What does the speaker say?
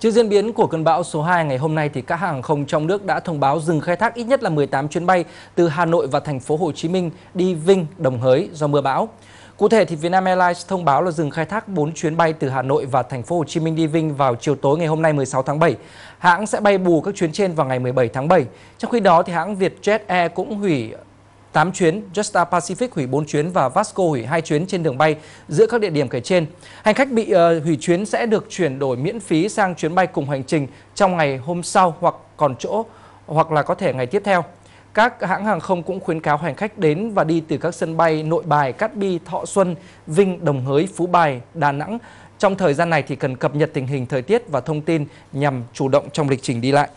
Trước diễn biến của cơn bão số 2 ngày hôm nay thì các hàng không trong nước đã thông báo dừng khai thác ít nhất là 18 chuyến bay từ Hà Nội và thành phố Hồ Chí Minh đi Vinh, Đồng Hới do mưa bão. Cụ thể thì Vietnam Airlines thông báo là dừng khai thác 4 chuyến bay từ Hà Nội và thành phố Hồ Chí Minh đi Vinh vào chiều tối ngày hôm nay 16 tháng 7. Hãng sẽ bay bù các chuyến trên vào ngày 17 tháng 7. Trong khi đó thì hãng Vietjet Air cũng hủy 8 chuyến, Jetstar Pacific hủy 4 chuyến và Vasco hủy 2 chuyến trên đường bay giữa các địa điểm kể trên. Hành khách bị uh, hủy chuyến sẽ được chuyển đổi miễn phí sang chuyến bay cùng hành trình trong ngày hôm sau hoặc còn chỗ hoặc là có thể ngày tiếp theo. Các hãng hàng không cũng khuyến cáo hành khách đến và đi từ các sân bay Nội Bài, Cát Bi, Thọ Xuân, Vinh, Đồng Hới, Phú Bài, Đà Nẵng. Trong thời gian này thì cần cập nhật tình hình thời tiết và thông tin nhằm chủ động trong lịch trình đi lại.